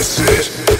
That's it.